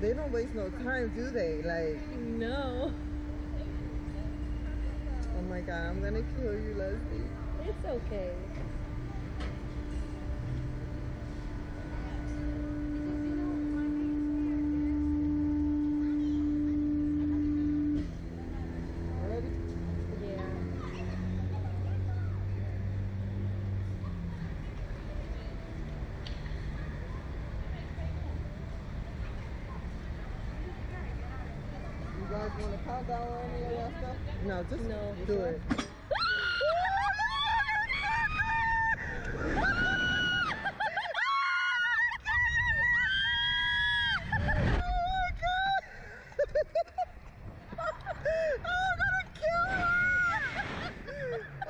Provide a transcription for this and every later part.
They don't waste no time, do they? Like, No. oh my god, I'm gonna kill you, Leslie. It's okay. Guys want to count down on any of that stuff? No, just No. do it.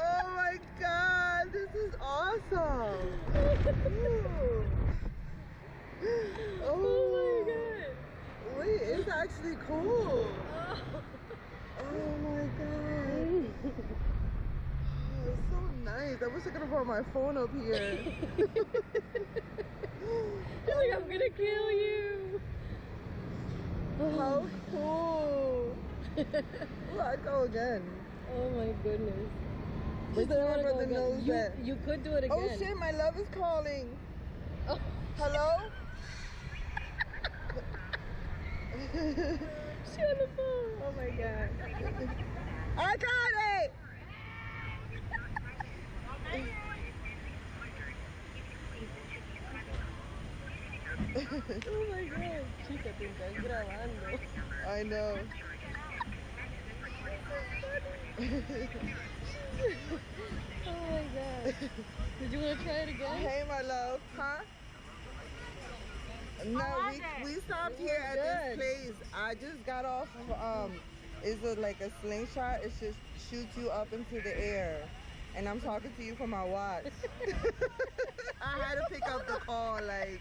Oh my god, this is awesome. Ooh. Oh my Oh, wait, it's actually cool. Oh my god. Oh, it's so nice. I wish I could have brought my phone up here. She's like, I'm gonna kill you. How cool. Ooh, I'd go again. Oh my goodness. But She my wanna go brother knows you, that. You could do it oh, again. Oh shit, my love is calling. Oh, Hello? she on the phone. Oh my god. I got it! Oh my god. Chica, te estás grabando. I know. Oh my god. Did you want to try it again? Hey, my love. Huh? No, we, we stopped here at Good. this place. I just got off of, um, is it like a slingshot? It just shoots you up into the air. And I'm talking to you from my watch. I had to pick up the call, like.